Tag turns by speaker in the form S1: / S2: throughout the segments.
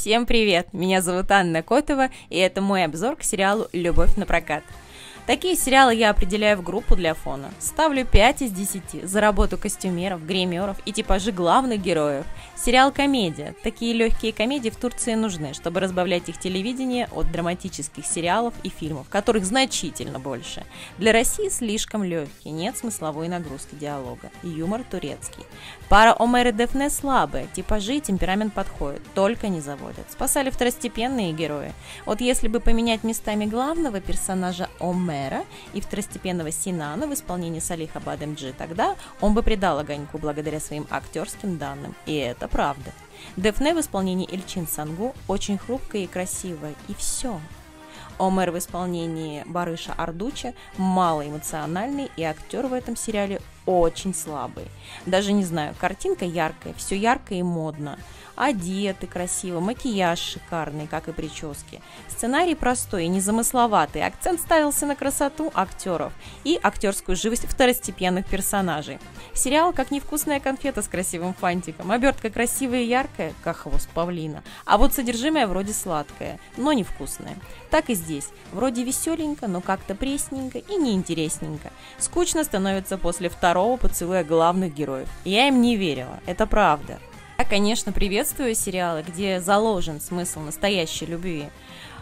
S1: Всем привет! Меня зовут Анна Котова, и это мой обзор к сериалу «Любовь на прокат». Такие сериалы я определяю в группу для фона. Ставлю 5 из 10 за работу костюмеров, гримеров и типажи главных героев. Сериал «Комедия». Такие легкие комедии в Турции нужны, чтобы разбавлять их телевидение от драматических сериалов и фильмов, которых значительно больше. Для России слишком легкий, нет смысловой нагрузки диалога. Юмор турецкий. Пара Омер и Дефне слабая, типажи и темперамент подходят, только не заводят. Спасали второстепенные герои. Вот если бы поменять местами главного персонажа Омер мэра и второстепенного Синана в исполнении Салиха Бадемджи, тогда он бы придал огоньку благодаря своим актерским данным. И это правда. Дефне в исполнении Эльчин Сангу очень хрупкая и красивая, и все. Омер в исполнении Барыша Ардуча малоэмоциональный, и актер в этом сериале очень слабый. Даже не знаю, картинка яркая, все ярко и модно. Одеты красиво, макияж шикарный, как и прически. Сценарий простой и незамысловатый, акцент ставился на красоту актеров и актерскую живость второстепенных персонажей. Сериал как невкусная конфета с красивым фантиком, обертка красивая и яркая, как хвост павлина, а вот содержимое вроде сладкое, но невкусное. Так и здесь, вроде веселенько, но как-то пресненько и неинтересненько. Скучно становится после второго поцелуя главных героев. Я им не верила, это правда. Я, конечно, приветствую сериалы, где заложен смысл настоящей любви,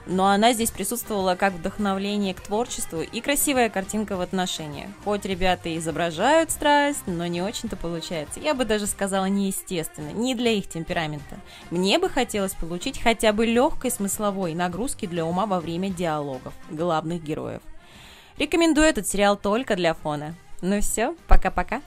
S1: но она здесь присутствовала как вдохновление к творчеству и красивая картинка в отношениях. Хоть ребята изображают страсть, но не очень-то получается. Я бы даже сказала неестественно, не для их темперамента. Мне бы хотелось получить хотя бы легкой смысловой нагрузки для ума во время диалогов главных героев. Рекомендую этот сериал только для фона. Ну все, пока-пока.